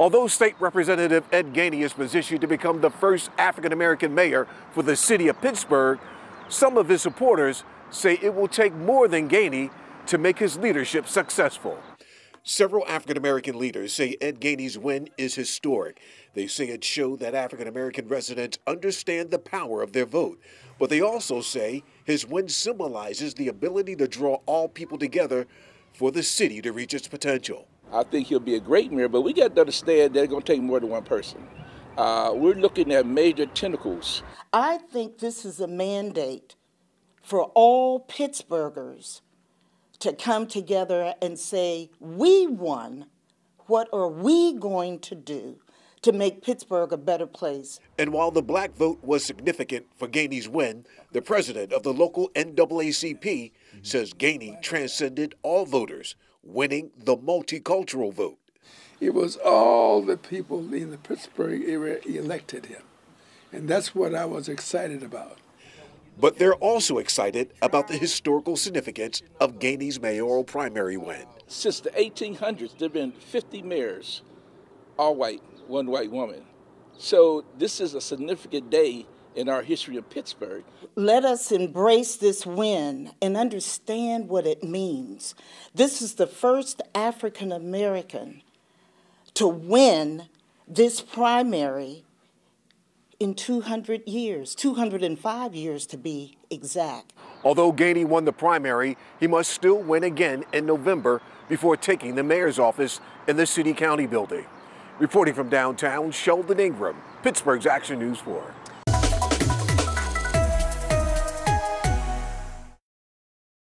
Although State Representative Ed Gainey is positioned to become the first African American mayor for the city of Pittsburgh, some of his supporters say it will take more than Gainey to make his leadership successful. Several African American leaders say Ed Gainey's win is historic. They say it showed that African American residents understand the power of their vote. But they also say his win symbolizes the ability to draw all people together for the city to reach its potential. I think he'll be a great mayor, but we got to understand that it's going to take more than one person. Uh, we're looking at major tentacles. I think this is a mandate for all Pittsburghers to come together and say, we won. What are we going to do to make Pittsburgh a better place? And while the black vote was significant for Gainey's win, the president of the local NAACP says Gainey transcended all voters, winning the multicultural vote. It was all the people in the Pittsburgh area elected him. And that's what I was excited about. But they're also excited about the historical significance of Gainey's mayoral primary win. Since the 1800s, there have been 50 mayors, all white, one white woman. So this is a significant day in our history of Pittsburgh. Let us embrace this win and understand what it means. This is the first African American to win this primary in 200 years, 205 years to be exact. Although Gainey won the primary, he must still win again in November before taking the mayor's office in the city county building. Reporting from downtown, Sheldon Ingram, Pittsburgh's Action News 4.